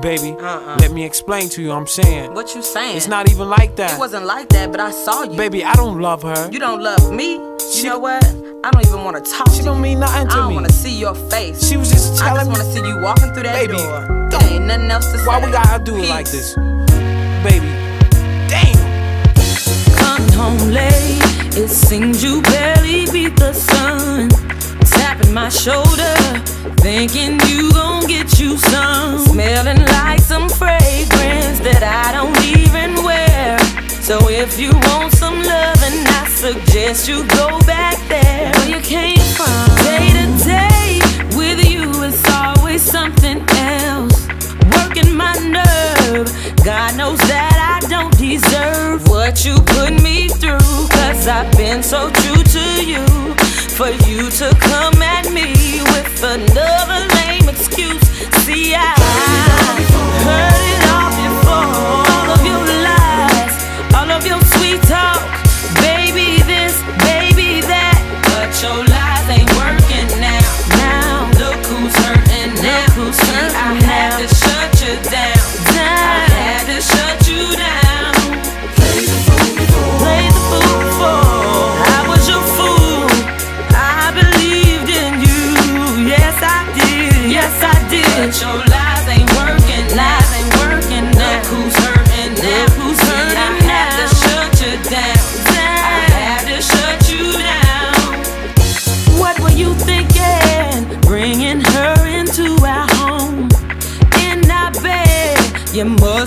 Baby, uh-uh. let me explain to you. I'm saying. What you saying? It's not even like that. It wasn't like that, but I saw you. Baby, I don't love her. You don't love me. You she, know what? I don't even want to talk. She don't mean nothing to me. I don't want to see your face. She was just telling me. I just want to see you walking through that baby, door. There ain't nothing else to say. Why we gotta do Peace. it like this, baby? Damn. Coming home late, it seems you barely beat the sun. Tapping my shoulder, thinking you gon' get you some. Smelling like some fragrance that I don't even wear. So if you want some loving, I suggest you go back there where you came from. Day to day with you, it's always something else. Working my nerve, God knows that I don't deserve what you put me through. Cause I've been so true to you. For you to come at me with another lame excuse. See, I heard it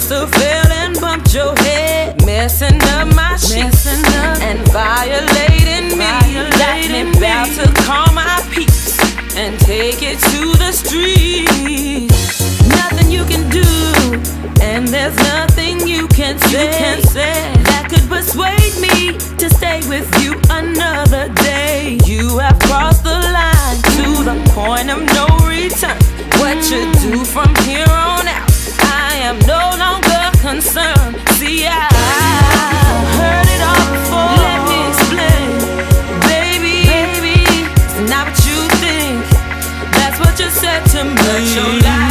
Have fell and bumped your head. Messing up my sheets. Up. And violating me. Violating me. About to call my peace. And take it to the streets. Nothing you can do. And there's nothing you can say, you can say that could persuade me to stay with you another day. You have crossed the line to the point of no return. What you do from here on to me. But your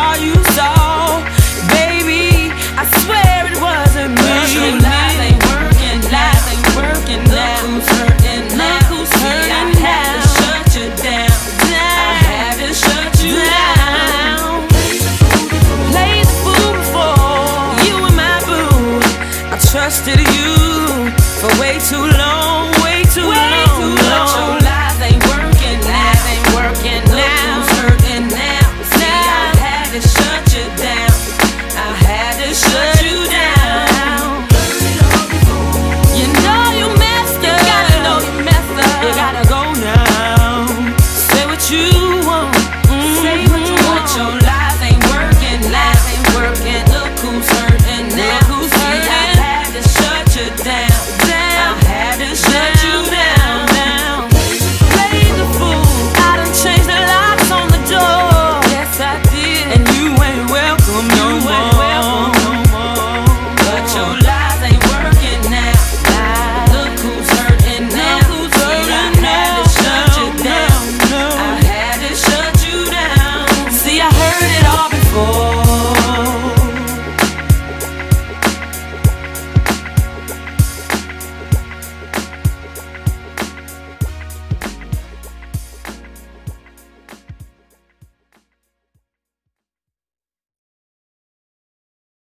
all you saw. Baby, I swear it wasn't me. Girl, lies ain't working, lies ain't working. Look who's hurting, look who's hurting. I had to shut you down, down. I had to shut you down. Played the fool before you and my boo. I trusted you for way too long, way too way long. Too long.